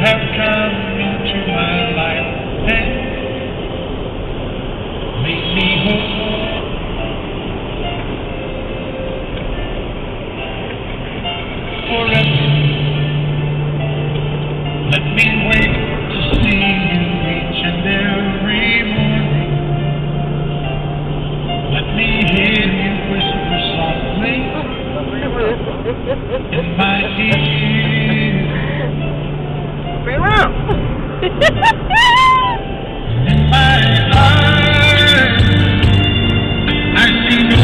have come into my life and made me whole. Forever, let me wait to see you each and every morning. Let me hear you whisper softly in my ear. My life, I see